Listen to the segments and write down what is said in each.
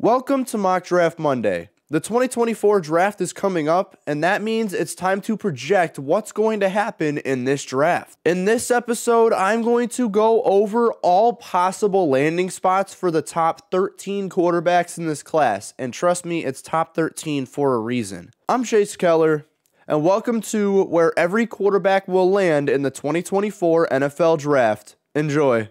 Welcome to Mock Draft Monday. The 2024 draft is coming up, and that means it's time to project what's going to happen in this draft. In this episode, I'm going to go over all possible landing spots for the top 13 quarterbacks in this class, and trust me, it's top 13 for a reason. I'm Chase Keller, and welcome to where every quarterback will land in the 2024 NFL Draft. Enjoy.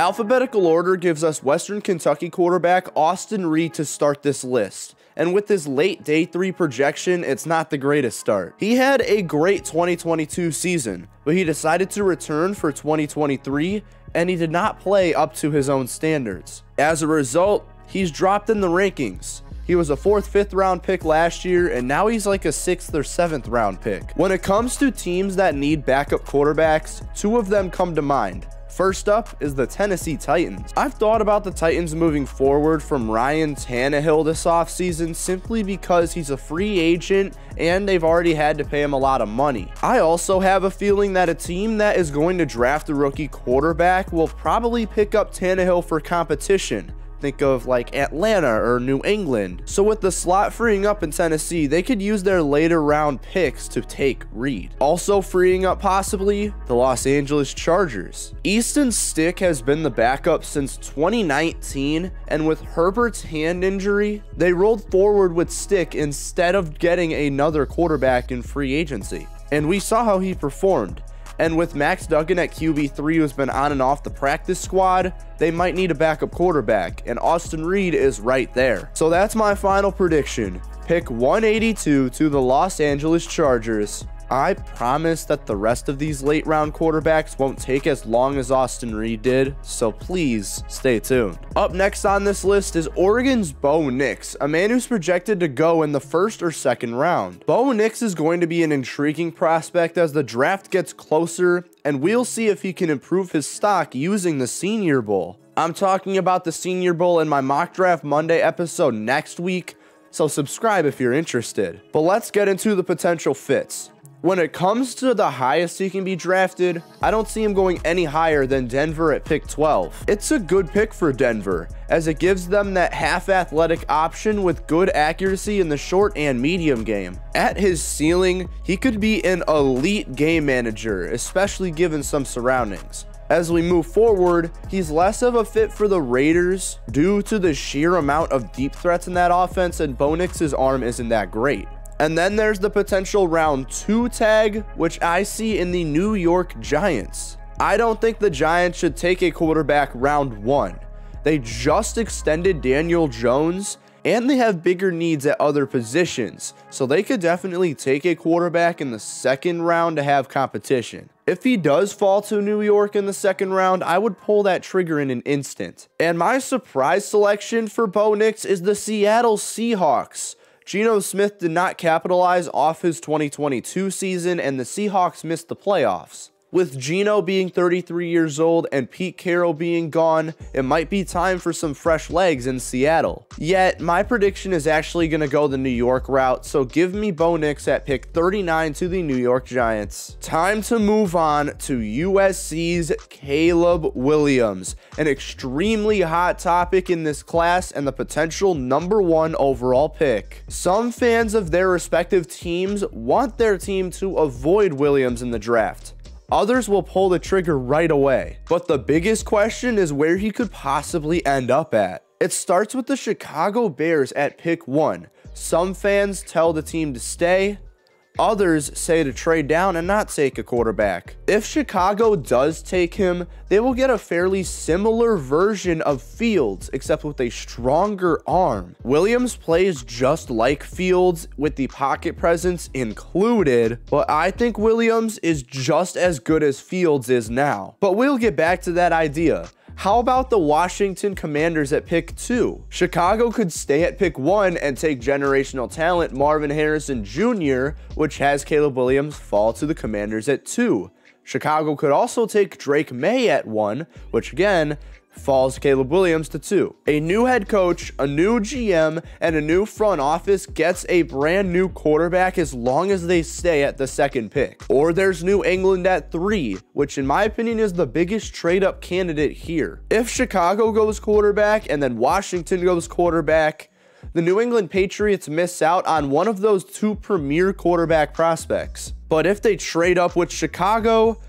Alphabetical order gives us Western Kentucky quarterback Austin Reed to start this list. And with this late day three projection, it's not the greatest start. He had a great 2022 season, but he decided to return for 2023 and he did not play up to his own standards. As a result, he's dropped in the rankings. He was a fourth, fifth round pick last year, and now he's like a sixth or seventh round pick. When it comes to teams that need backup quarterbacks, two of them come to mind. First up is the Tennessee Titans. I've thought about the Titans moving forward from Ryan Tannehill this offseason simply because he's a free agent and they've already had to pay him a lot of money. I also have a feeling that a team that is going to draft a rookie quarterback will probably pick up Tannehill for competition Think of like Atlanta or New England. So with the slot freeing up in Tennessee, they could use their later round picks to take Reed. Also freeing up possibly the Los Angeles Chargers. Easton Stick has been the backup since 2019 and with Herbert's hand injury, they rolled forward with Stick instead of getting another quarterback in free agency. And we saw how he performed. And with Max Duggan at QB3, who's been on and off the practice squad, they might need a backup quarterback, and Austin Reed is right there. So that's my final prediction. Pick 182 to the Los Angeles Chargers. I promise that the rest of these late round quarterbacks won't take as long as Austin Reed did, so please stay tuned. Up next on this list is Oregon's Bo Nix, a man who's projected to go in the first or second round. Bo Nix is going to be an intriguing prospect as the draft gets closer, and we'll see if he can improve his stock using the Senior Bowl. I'm talking about the Senior Bowl in my Mock Draft Monday episode next week, so subscribe if you're interested. But let's get into the potential fits. When it comes to the highest he can be drafted, I don't see him going any higher than Denver at pick 12. It's a good pick for Denver, as it gives them that half athletic option with good accuracy in the short and medium game. At his ceiling, he could be an elite game manager, especially given some surroundings. As we move forward, he's less of a fit for the Raiders due to the sheer amount of deep threats in that offense and Bo Nix's arm isn't that great. And then there's the potential round two tag, which I see in the New York Giants. I don't think the Giants should take a quarterback round one. They just extended Daniel Jones and they have bigger needs at other positions, so they could definitely take a quarterback in the second round to have competition. If he does fall to New York in the second round, I would pull that trigger in an instant. And my surprise selection for Bo Nix is the Seattle Seahawks. Geno Smith did not capitalize off his 2022 season, and the Seahawks missed the playoffs. With Geno being 33 years old and Pete Carroll being gone, it might be time for some fresh legs in Seattle. Yet, my prediction is actually going to go the New York route, so give me Bo Nix at pick 39 to the New York Giants. Time to move on to USC's Caleb Williams, an extremely hot topic in this class and the potential number one overall pick. Some fans of their respective teams want their team to avoid Williams in the draft. Others will pull the trigger right away. But the biggest question is where he could possibly end up at. It starts with the Chicago Bears at pick 1. Some fans tell the team to stay, Others say to trade down and not take a quarterback. If Chicago does take him, they will get a fairly similar version of Fields, except with a stronger arm. Williams plays just like Fields with the pocket presence included, but I think Williams is just as good as Fields is now. But we'll get back to that idea. How about the Washington Commanders at pick two? Chicago could stay at pick one and take generational talent Marvin Harrison Jr., which has Caleb Williams fall to the Commanders at two. Chicago could also take Drake Maye at one, which again falls Caleb Williams to two. A new head coach, a new GM, and a new front office gets a brand new quarterback as long as they stay at the second pick. Or there's New England at three, which in my opinion is the biggest trade up candidate here. If Chicago goes quarterback and then Washington goes quarterback, the New England Patriots miss out on one of those two premier quarterback prospects. But if they trade up with Chicago,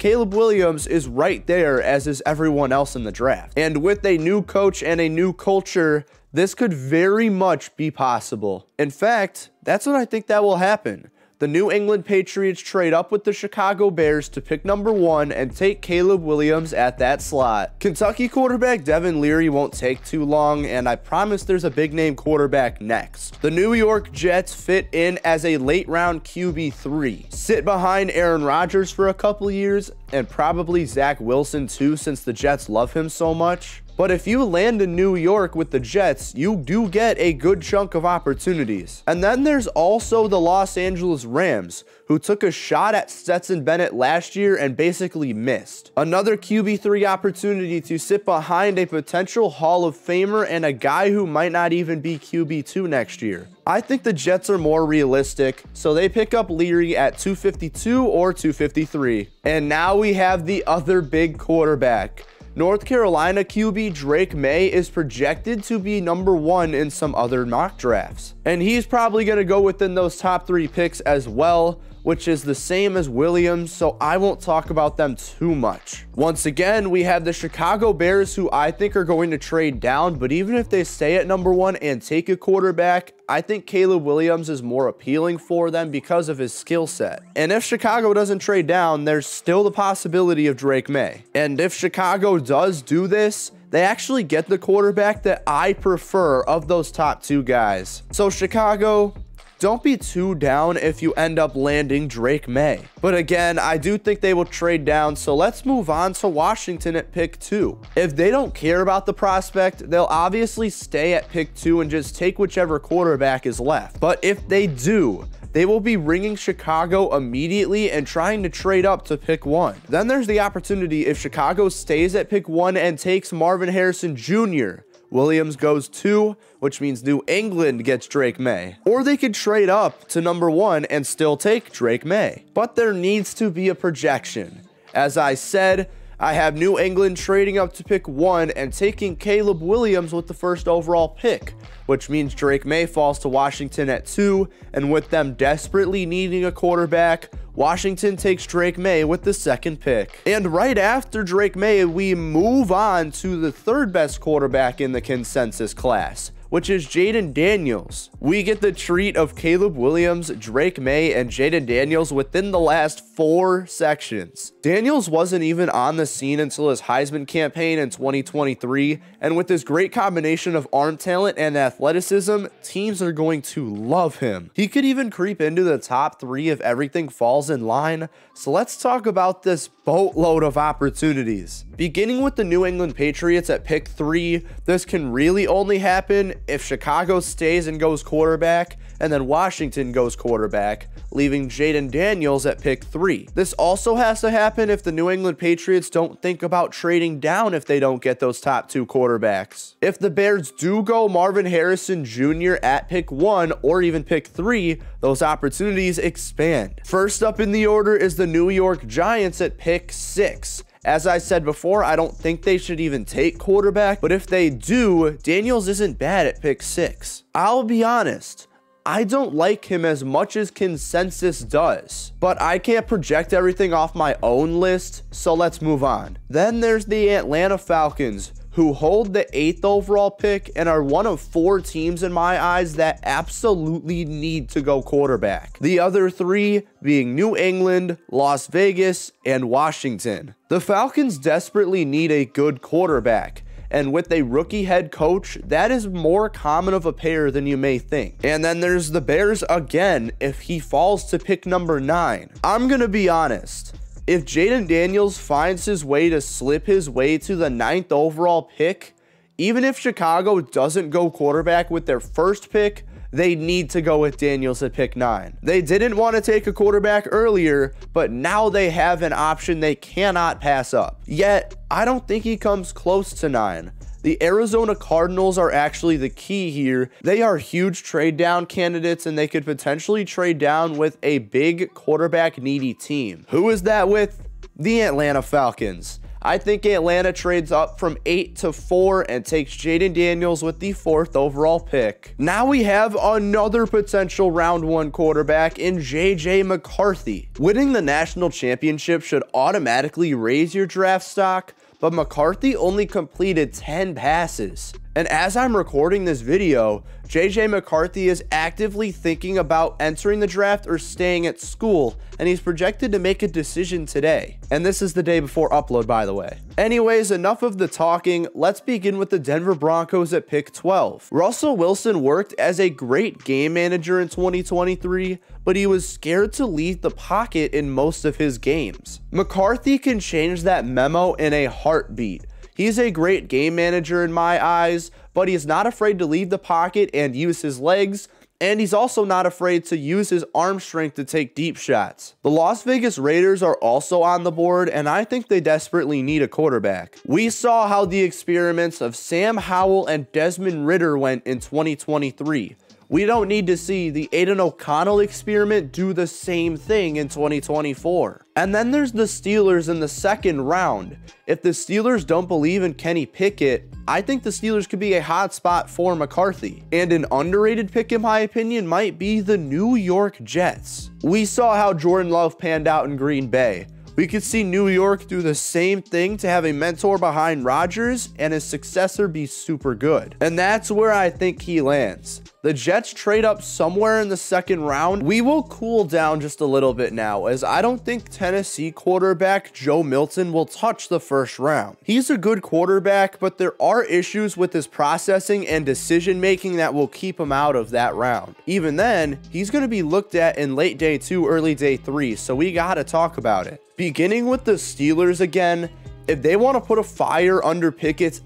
Caleb Williams is right there, as is everyone else in the draft. And with a new coach and a new culture, this could very much be possible. In fact, that's what I think that will happen the New England Patriots trade up with the Chicago Bears to pick number one and take Caleb Williams at that slot. Kentucky quarterback Devin Leary won't take too long, and I promise there's a big name quarterback next. The New York Jets fit in as a late round QB3. Sit behind Aaron Rodgers for a couple years, and probably Zach Wilson too, since the Jets love him so much. But if you land in New York with the Jets, you do get a good chunk of opportunities. And then there's also the Los Angeles Rams, who took a shot at Stetson Bennett last year and basically missed. Another QB3 opportunity to sit behind a potential Hall of Famer and a guy who might not even be QB2 next year. I think the Jets are more realistic, so they pick up Leary at 252 or 253. And now we have the other big quarterback. North Carolina QB Drake Maye is projected to be number one in some other mock drafts. And he's probably going to go within those top three picks as well which is the same as Williams, so I won't talk about them too much. Once again, we have the Chicago Bears, who I think are going to trade down, but even if they stay at number one and take a quarterback, I think Caleb Williams is more appealing for them because of his skill set. And if Chicago doesn't trade down, there's still the possibility of Drake Maye. And if Chicago does do this, they actually get the quarterback that I prefer of those top two guys. So Chicago, don't be too down if you end up landing Drake Maye. But again, I do think they will trade down, so let's move on to Washington at pick two. If they don't care about the prospect, they'll obviously stay at pick two and just take whichever quarterback is left. But if they do, they will be ringing Chicago immediately and trying to trade up to pick one. Then there's the opportunity if Chicago stays at pick one and takes Marvin Harrison Jr. Williams goes two, which means New England gets Drake Maye. Or they could trade up to number one and still take Drake Maye. But there needs to be a projection. As I said, I have New England trading up to pick one and taking Caleb Williams with the first overall pick, which means Drake Maye falls to Washington at two, and with them desperately needing a quarterback, Washington takes Drake Maye with the second pick. And right after Drake Maye, we move on to the third best quarterback in the consensus class, which is Jayden Daniels. We get the treat of Caleb Williams, Drake Maye, and Jayden Daniels within the last four sections. Daniels wasn't even on the scene until his Heisman campaign in 2023, and with his great combination of arm talent and athleticism, teams are going to love him. He could even creep into the top three if everything falls in line, so let's talk about this boatload of opportunities. Beginning with the New England Patriots at pick three, this can really only happen if Chicago stays and goes quarterback, and then Washington goes quarterback, leaving Jayden Daniels at pick three. This also has to happen if the New England Patriots don't think about trading down if they don't get those top two quarterbacks. If the Bears do go Marvin Harrison Jr. at pick one or even pick three, those opportunities expand. First up in the order is the New York Giants at pick six. As I said before, I don't think they should even take quarterback, but if they do, Daniels isn't bad at pick six. I'll be honest. I don't like him as much as consensus does, but I can't project everything off my own list, so let's move on. Then there's the Atlanta Falcons, who hold the eighth overall pick and are one of four teams in my eyes that absolutely need to go quarterback. The other three being New England, Las Vegas, and Washington. The Falcons desperately need a good quarterback. And with a rookie head coach, that is more common of a pair than you may think. And then there's the Bears again if he falls to pick number nine. I'm going to be honest if Jayden Daniels finds his way to slip his way to the ninth overall pick, even if Chicago doesn't go quarterback with their first pick, they need to go with Daniels at pick nine. They didn't want to take a quarterback earlier, but now they have an option they cannot pass up. Yet, I don't think he comes close to nine. The Arizona Cardinals are actually the key here. They are huge trade down candidates and they could potentially trade down with a big quarterback needy team. Who is that with? The Atlanta Falcons. I think Atlanta trades up from 8 to 4 and takes Jayden Daniels with the fourth overall pick. Now we have another potential round one quarterback in JJ McCarthy. Winning the national championship should automatically raise your draft stock, but McCarthy only completed 10 passes. And as I'm recording this video, JJ McCarthy is actively thinking about entering the draft or staying at school, and he's projected to make a decision today. And this is the day before upload, by the way. Anyways, enough of the talking. Let's begin with the Denver Broncos at pick 12. Russell Wilson worked as a great game manager in 2023, but he was scared to leave the pocket in most of his games. McCarthy can change that memo in a heartbeat. He's a great game manager in my eyes, but he's not afraid to leave the pocket and use his legs, and he's also not afraid to use his arm strength to take deep shots. The Las Vegas Raiders are also on the board, and I think they desperately need a quarterback. We saw how the experiments of Sam Howell and Desmond Ridder went in 2023. We don't need to see the Aidan O'Connell experiment do the same thing in 2024. And then there's the Steelers in the second round. If the Steelers don't believe in Kenny Pickett, I think the Steelers could be a hot spot for McCarthy. And an underrated pick, in my opinion, might be the New York Jets. We saw how Jordan Love panned out in Green Bay. We could see New York do the same thing to have a mentor behind Rodgers and his successor be super good. And that's where I think he lands. The Jets trade up somewhere in the second round. We will cool down just a little bit now as I don't think Tennessee quarterback Joe Milton will touch the first round. He's a good quarterback, but there are issues with his processing and decision making that will keep him out of that round. Even then, he's going to be looked at in late day two, early day three, so we got to talk about it. Beginning with the Steelers again, if they want to put a fire under Pickett's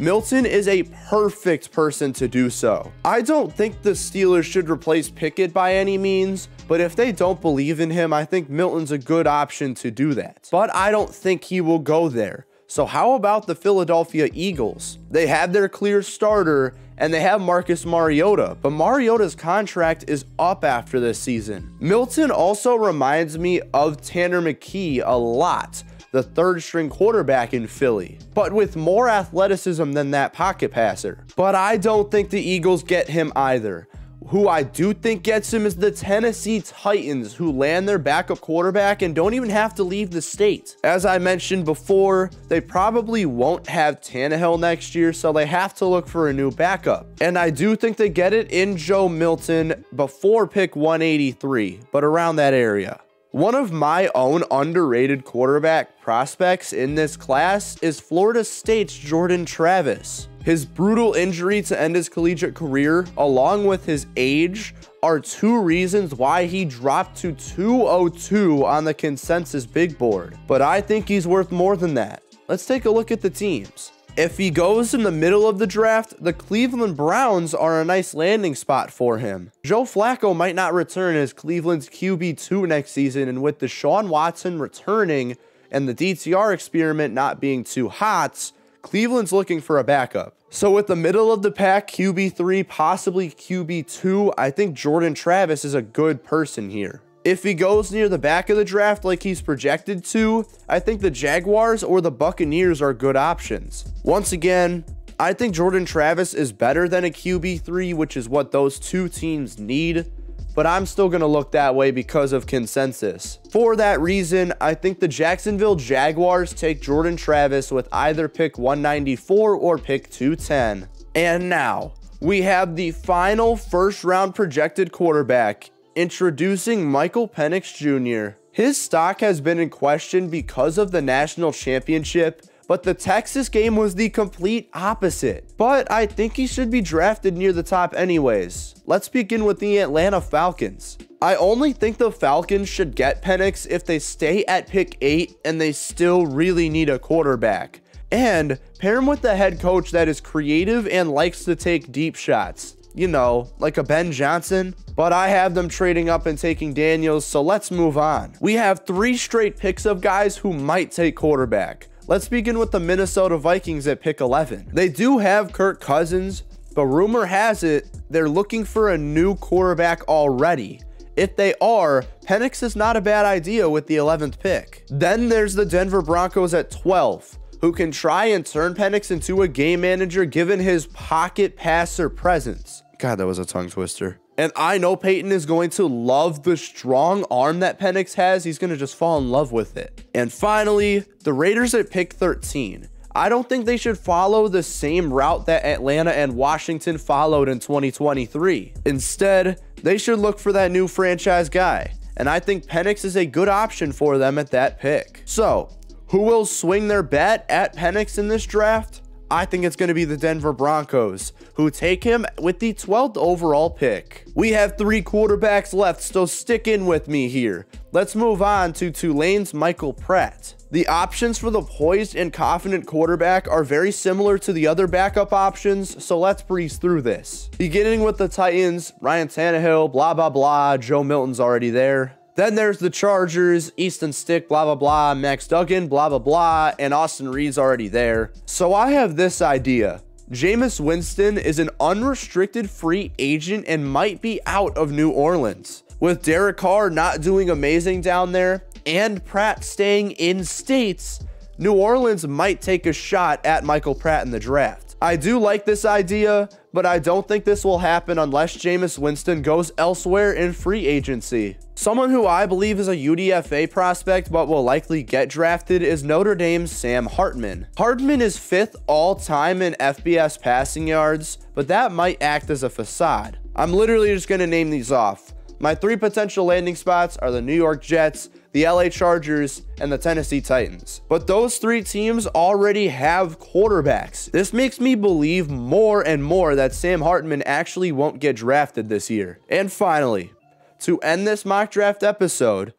Milton is a perfect person to do so. I don't think the Steelers should replace Pickett by any means, but if they don't believe in him, I think Milton's a good option to do that. But I don't think he will go there. So how about the Philadelphia Eagles? They have their clear starter and they have Marcus Mariota, but Mariota's contract is up after this season. Milton also reminds me of Tanner McKee a lot, the third string quarterback in Philly, but with more athleticism than that pocket passer. But I don't think the Eagles get him either. Who I do think gets him is the Tennessee Titans, who land their backup quarterback and don't even have to leave the state. As I mentioned before, they probably won't have Tannehill next year, so they have to look for a new backup. And I do think they get it in Joe Milton before pick 183, but around that area. One of my own underrated quarterback prospects in this class is Florida State's Jordan Travis. His brutal injury to end his collegiate career, along with his age, are two reasons why he dropped to 202 on the consensus big board. But I think he's worth more than that. Let's take a look at the teams. If he goes in the middle of the draft, the Cleveland Browns are a nice landing spot for him. Joe Flacco might not return as Cleveland's QB2 next season, and with Deshaun Watson returning and the DTR experiment not being too hot, Cleveland's looking for a backup. So with the middle of the pack, QB3, possibly QB2, I think Jordan Travis is a good person here. If he goes near the back of the draft like he's projected to, I think the Jaguars or the Buccaneers are good options. Once again, I think Jordan Travis is better than a QB3, which is what those two teams need, but I'm still going to look that way because of consensus. For that reason, I think the Jacksonville Jaguars take Jordan Travis with either pick 194 or pick 210. And now, we have the final first round projected quarterback Introducing Michael Penix Jr. His stock has been in question because of the national championship, but the Texas game was the complete opposite. But I think he should be drafted near the top anyways. Let's begin with the Atlanta Falcons. I only think the Falcons should get Penix if they stay at pick 8 and they still really need a quarterback. And pair him with the head coach that is creative and likes to take deep shots. You know, like a Ben Johnson, but I have them trading up and taking Daniels, so let's move on. We have three straight picks of guys who might take quarterback. Let's begin with the Minnesota Vikings at pick 11. They do have Kirk Cousins, but rumor has it they're looking for a new quarterback already. If they are, Penix is not a bad idea with the 11th pick. Then there's the Denver Broncos at 12 who can try and turn Penix into a game manager given his pocket passer presence. God, that was a tongue twister. And I know Peyton is going to love the strong arm that Penix has. He's going to just fall in love with it. And finally, the Raiders at pick 13. I don't think they should follow the same route that Atlanta and Washington followed in 2023. Instead, they should look for that new franchise guy. And I think Penix is a good option for them at that pick. So, who will swing their bet at Penix in this draft? I think it's going to be the Denver Broncos, who take him with the 12th overall pick. We have three quarterbacks left, so stick in with me here. Let's move on to Tulane's Michael Pratt. The options for the poised and confident quarterback are very similar to the other backup options, so let's breeze through this. Beginning with the Titans, Ryan Tannehill, blah, blah, blah, Joe Milton's already there. Then there's the Chargers, Easton Stick, blah, blah, blah, Max Duggan, blah, blah, blah, and Austin Reed's already there. So I have this idea. Jameis Winston is an unrestricted free agent and might be out of New Orleans. With Derek Carr not doing amazing down there and Pratt staying in states, New Orleans might take a shot at Michael Pratt in the draft. I do like this idea, but I don't think this will happen unless Jameis Winston goes elsewhere in free agency. Someone who I believe is a UDFA prospect but will likely get drafted is Notre Dame's Sam Hartman. Hartman is fifth all time in FBS passing yards, but that might act as a facade. I'm literally just going to name these off. My three potential landing spots are the New York Jets, the LA Chargers, and the Tennessee Titans. But those three teams already have quarterbacks. This makes me believe more and more that Sam Hartman actually won't get drafted this year. And finally, to end this mock draft episode,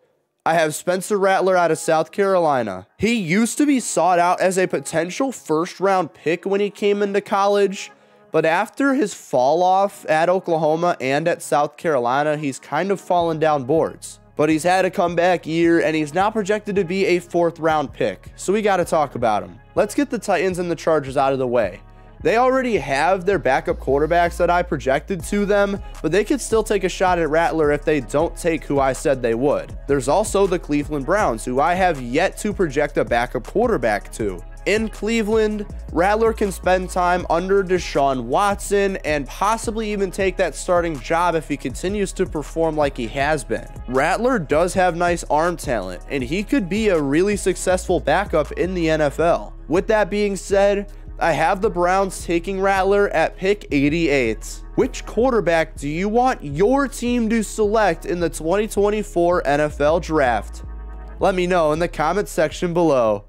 I have Spencer Rattler out of South Carolina. He used to be sought out as a potential first round pick when he came into college, but after his fall off at Oklahoma and at South Carolina, he's kind of fallen down boards. But he's had a comeback year and he's now projected to be a fourth round pick. So we got to talk about him. Let's get the Titans and the Chargers out of the way. They already have their backup quarterbacks that I projected to them, but they could still take a shot at Rattler if they don't take who I said they would. There's also the Cleveland Browns, who I have yet to project a backup quarterback to in Cleveland, Rattler can spend time under Deshaun Watson and possibly even take that starting job if he continues to perform like he has been. Rattler does have nice arm talent, and he could be a really successful backup in the NFL. With that being said, I have the Browns taking Rattler at pick 88. Which quarterback do you want your team to select in the 2024 NFL Draft? Let me know in the comments section below.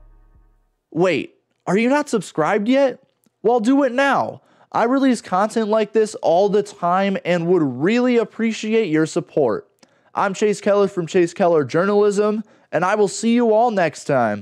Wait, are you not subscribed yet? Well, do it now. I release content like this all the time and would really appreciate your support. I'm Chase Keller from Chase Keller Journalism, and I will see you all next time.